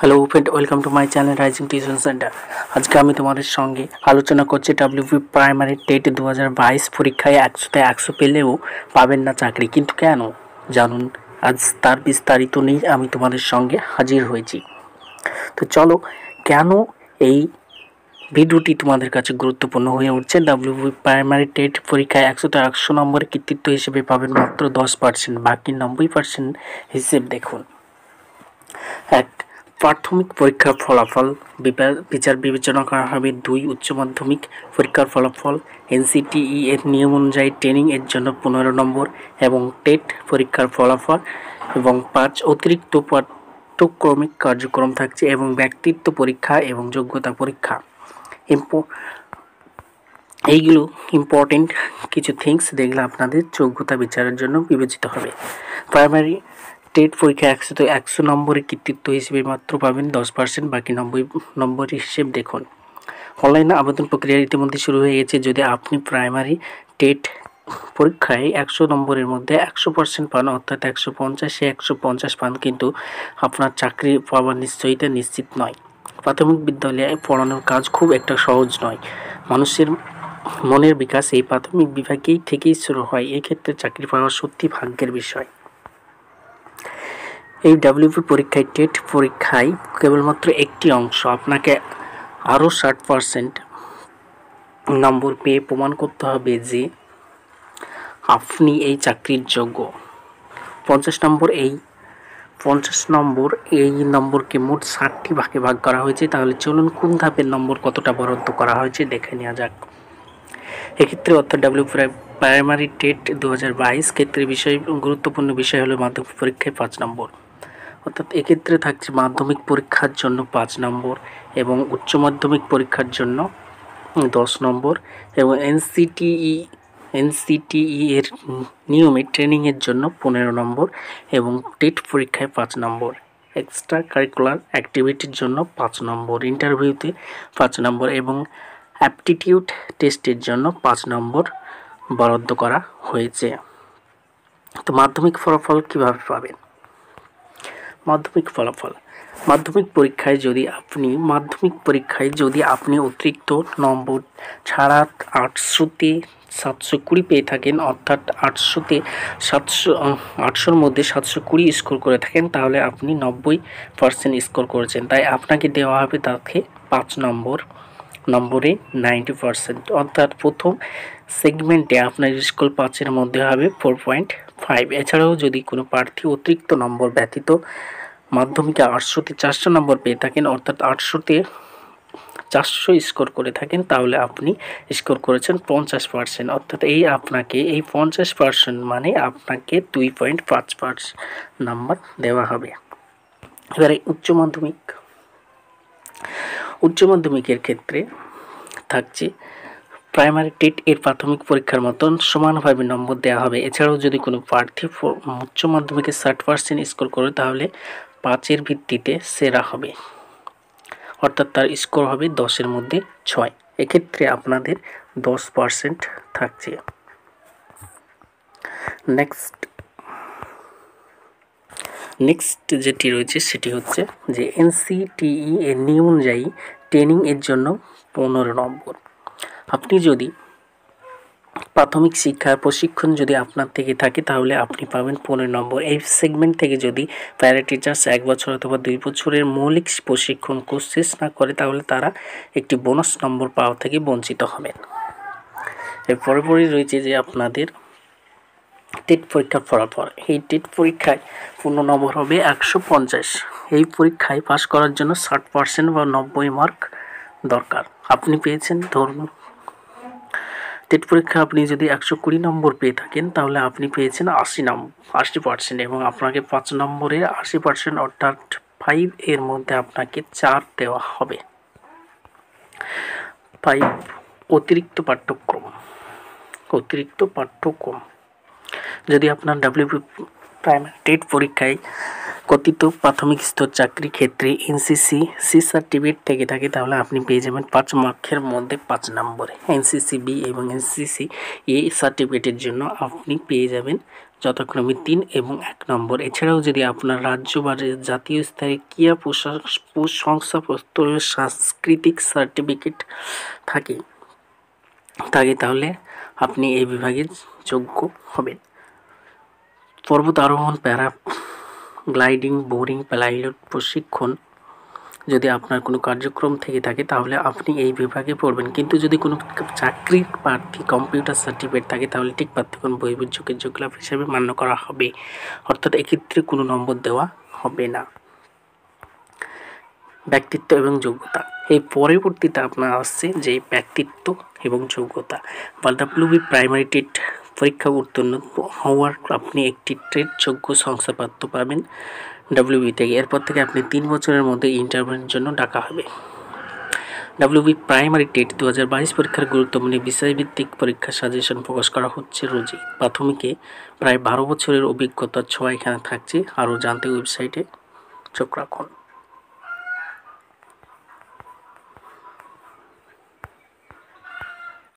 Hello friend welcome to my channel rising tuition centre আজকে আমি তোমাদের সঙ্গে আলোচনা করছি ডাব্লিউপি প্রাইমারি টেট দু হাজার বাইশ পরীক্ষায় একশোতে একশো পেলেও পাবেন না চাকরি। কিন্তু কেন? জানুন, আজ তার বিস্তারিত নিয়ে আমি তোমাদের সঙ্গে হাজির হয়েছি। তো চলো, কেন এই ভিডিওটি তোমাদের কাছে গুরুত্বপূর্ণ হয়ে উঠছে? ডাব্লিউপি প্রাইমারি টেট পরীক্ষায় একশোতে একশো নম্বরের কৃতিত্ব হিসেবে পাবেন মাত্র দশ পার্সেন্ট বাকি নব্বই পার্সেন্ট হিসেব দেখুন। এক প্রাথমিক পরীক্ষার ফলাফল বিচার বিবেচনা করা হবে দুই উচ্চ মাধ্যমিক পরীক্ষার ফলাফল এনসিটিই এর নিয়ম অনুযায়ী ট্রেনিং এর জন্য পনেরো নম্বর এবং টেট পরীক্ষার ফলাফল এবং পাঁচ অতিরিক্ত পাঠ্যক্রমিক কার্যক্রম থাকছে এবং ব্যক্তিত্ব পরীক্ষা এবং যোগ্যতা পরীক্ষা। এইগুলো ইম্পর্টেন্ট কিছু থিংস দেখলে আপনাদের যোগ্যতা বিচারের জন্য বিবেচিত হবে। প্রাইমারি টেট পরীক্ষা একশো তো একশো নম্বরের কৃতিত্ব হিসেবে মাত্র পাবেন দশ পার্সেন্ট বাকি নব্বই নম্বর হিসেব দেখুন। অনলাইনে আবেদন প্রক্রিয়া ইতিমধ্যে শুরু হয়ে গেছে। যদি আপনি প্রাইমারি টেট পরীক্ষায় একশো নম্বরের মধ্যে একশো পার্সেন্ট পান, অর্থাৎ একশো পঞ্চাশে একশো পঞ্চাশ পান, কিন্তু আপনার চাকরি পাওয়ার নিশ্চয়তা নিশ্চিত নয়। প্রাথমিক বিদ্যালয়ে পড়ানোর কাজ খুব একটা সহজ নয়। মানুষের মনের বিকাশ এই প্রাথমিক বিভাগেই থেকেই শুরু হয়। এক্ষেত্রে চাকরি পাওয়া সত্যি ভাগ্যের বিষয়। এই ডাব্লিউপি পরীক্ষায় টেট পরীক্ষায় কেবলমাত্র একটি অংশ। আপনাকে আরও ষাট পার্সেন্ট নম্বর পেয়ে প্রমাণ করতে হবে যে আপনি এই চাকরির যোগ্য। পঞ্চাশ নম্বর এই, পঞ্চাশ নম্বর এই নম্বরকে মোট ষাটটি ভাগে ভাগ করা হয়েছে। তাহলে চলুন কোন ধাপের নম্বর কতটা বরাদ্দ করা হয়েছে দেখে নেওয়া যাক। এক্ষেত্রে অর্থাৎ ডাব্লিউ প্রাইমারি টেট দু হাজার বাইশ ক্ষেত্রে বিষয়, গুরুত্বপূর্ণ বিষয় হলো মাধ্যমিক পরীক্ষায় পাঁচ নম্বর। অর্থাৎ এক্ষেত্রে থাকছে মাধ্যমিক পরীক্ষার জন্য পাঁচ নম্বর এবং উচ্চ মাধ্যমিক পরীক্ষার জন্য দশ নম্বর এবং এনসিটিই এনসিটিই এর নিয়মে ট্রেনিংয়ের জন্য পনেরো নম্বর এবং টেট পরীক্ষায় পাঁচ নম্বর। এক্সট্রা কারিকুলার অ্যাক্টিভিটির জন্য পাঁচ নম্বর। ইন্টারভিউতে পাঁচ নম্বর এবং অ্যাপটিটিউড টেস্টের জন্য পাঁচ নম্বর বরাদ্দ করা হয়েছে। তো মাধ্যমিক ফলাফল কীভাবে পাবেন? মাধ্যমিক ফলাফল। মাধ্যমিক পরীক্ষায় যদি আপনি মাধ্যমিক পরীক্ষায় যদি আপনি অতিরিক্ত নম্বর ছাড়া আটশোতে সাতশো কুড়ি পেয়ে থাকেন, অর্থাৎ আটশোতে সাতশো আটশোর মধ্যে সাতশো কুড়ি স্কোর করে থাকেন, তাহলে আপনি নব্বই পার্সেন্ট স্কোর করেছেন। তাই আপনাকে দেওয়া হবে তাকে পাঁচ নম্বর। নম্বরে নাইনটি পার্সেন্ট অর্থাৎ প্রথম সেগমেন্টে আপনার স্কুল পাঁচের মধ্যে হবে ফোর পয়েন্ট ফাইভ এছাড়াও যদি কোনো প্রার্থী অতিরিক্ত নম্বর ব্যতীত মাধ্যমিকে আটশোতে চারশো নম্বর পেয়ে থাকেন, অর্থাৎ আটশোতে চারশো স্কোর করে থাকেন, তাহলে আপনি স্কোর করেছেন পঞ্চাশ পার্সেন্ট। অর্থাৎ এই আপনাকে, এই পঞ্চাশ পার্সেন্ট মানে আপনাকে দুই পয়েন্ট পাঁচ পার্সেন্ট নাম্বার দেওয়া হবে। এবারে উচ্চ মাধ্যমিক। উচ্চ মাধ্যমিকের ক্ষেত্রে থাকছে প্রাইমারি টেট এর প্রাথমিক পরীক্ষার মতন সমানভাবে নম্বর দেওয়া হবে। এছাড়াও যদি কোনো প্রার্থী উচ্চ মাধ্যমিকে ষাট পার্সেন্ট স্কোর করে, তাহলে পাঁচের ভিত্তিতে সেরা হবে। অর্থাৎ তার স্কোর হবে দশের মধ্যে ছয়। এক্ষেত্রে আপনাদের দশ পার্সেন্ট থাকছে। নেক্সট নেক্সট যেটি রয়েছে সেটি হচ্ছে যে এনসিটিই এর নিয়ম অনুযায়ী ট্রেনিং এর জন্য পনেরো নম্বর। আপনি যদি প্রাথমিক শিক্ষার প্রশিক্ষণ যদি আপনার থেকে থাকে, তাহলে আপনি পাবেন পনেরো নম্বর। এই সেগমেন্ট থেকে যদি প্যারা টিচার্স এক বছর অথবা দুই বছরের মৌলিক প্রশিক্ষণ কোর্স শেষ না করে, তাহলে তারা একটি বোনাস নম্বর পাওয়া থেকে বঞ্চিত হবেন। এর পরপরই রয়েছে যে আপনাদের টেট পরীক্ষার ফলাফল এই টেট পরীক্ষায় পূর্ণ নম্বর হবে একশো পঞ্চাশ। এই পরীক্ষায় পাশ করার জন্য ষাট পার্সেন্ট বা নব্বই মার্ক দরকার। আপনি পেয়েছেন ধরুন টেট পরীক্ষা আপনি যদি একশো কুড়ি নম্বর পেয়ে থাকেন, তাহলে আপনি পেয়েছেন আশি নম্বর আশি পার্সেন্ট এবং আপনাকে পাঁচ নম্বরের আশি পার্সেন্ট অর্থাৎ ফাইভ এর মধ্যে আপনাকে চার দেওয়া হবে। ফাইভ অতিরিক্ত পাঠ্যক্রম অতিরিক্ত পাঠ্যক্রম। যদি আপনার ডাব্লিউপি প্রাইমারি টেট পরীক্ষায় কথিত প্রাথমিক স্তর চাকরি ক্ষেত্রে এনসিসি সি সার্টিফিকেট থেকে থাকে, তাহলে আপনি পেয়ে যাবেন পাঁচ মার্কের মধ্যে পাঁচ নম্বরে। এনসিসি বি এবং এনসিসি এ সার্টিফিকেটের জন্য আপনি পেয়ে যাবেন যথাক্রমে তিন এবং এক নম্বর। এছাড়াও যদি আপনার রাজ্য বা জাতীয় স্তরে ক্রিয়া প্রশাস শংসাপত্র সাংস্কৃতিক সার্টিফিকেট থাকে থাকে, তাহলে আপনি এই বিভাগে যোগ্য হবেন। পর্বত আরোহণ প্যারা গ্লাইডিং, বোরিং পাইলট প্রশিক্ষণ যদি আপনার কোনো কার্যক্রম থেকে থাকে, তাহলে আপনি এই বিভাগে পড়বেন। কিন্তু যদি কোনো চাকরির প্রার্থী, কম্পিউটার সার্টিফিকেট থাকে, তাহলে ঠিক পার্থক্য বহির্যোগের যোগ্যলাভ হিসেবে মান্য করা হবে। অর্থাৎ এক্ষেত্রে কোনো নম্বর দেওয়া হবে না। ব্যক্তিত্ব এবং যোগ্যতা। এই পরবর্তীতে আপনার আসছে যে ব্যক্তিত্ব এবং যোগ্যতা। বা ডাব্লিউবি প্রাইমারি টেট পরীক্ষা উত্তীর্ণ হওয়ার আপনি একটি ট্রেড যোগ্য শংসাপত্র পাবেন ডাব্লিউবি থেকে। এরপর থেকে আপনি তিন বছরের মধ্যে ইন্টারভিউর জন্য ডাকা হবে। ডাব্লিউবি প্রাইমারি টেট দু হাজার বাইশ পরীক্ষার গুরুত্বপূর্ণ বিষয়ভিত্তিক পরীক্ষা সাজেশন প্রকাশ করা হচ্ছে রোজই। প্রাথমিকে প্রায় বারো বছরের অভিজ্ঞতা ছয় এখানে থাকছে। আরও জানতে ওয়েবসাইটে চোখ রাখুন।